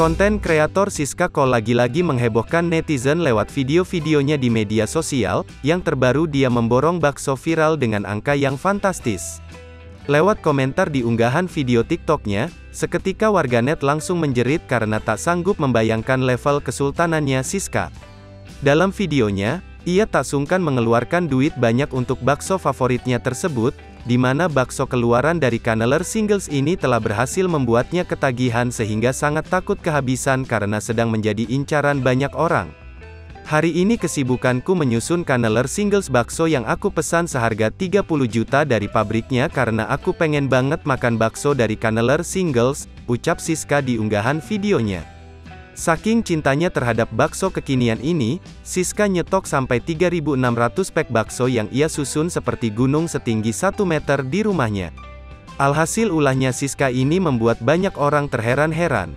Konten kreator Siska Kol lagi-lagi menghebohkan netizen lewat video-videonya di media sosial, yang terbaru dia memborong bakso viral dengan angka yang fantastis. Lewat komentar di unggahan video TikToknya, seketika warganet langsung menjerit karena tak sanggup membayangkan level kesultanannya Siska. Dalam videonya, ia tak sungkan mengeluarkan duit banyak untuk bakso favoritnya tersebut, di mana bakso keluaran dari Kaneler Singles ini telah berhasil membuatnya ketagihan sehingga sangat takut kehabisan karena sedang menjadi incaran banyak orang. Hari ini kesibukanku menyusun Kaneler Singles bakso yang aku pesan seharga 30 juta dari pabriknya karena aku pengen banget makan bakso dari Kaneler Singles, ucap Siska di unggahan videonya. Saking cintanya terhadap bakso kekinian ini, Siska nyetok sampai 3.600 pek bakso yang ia susun seperti gunung setinggi 1 meter di rumahnya. Alhasil ulahnya Siska ini membuat banyak orang terheran-heran.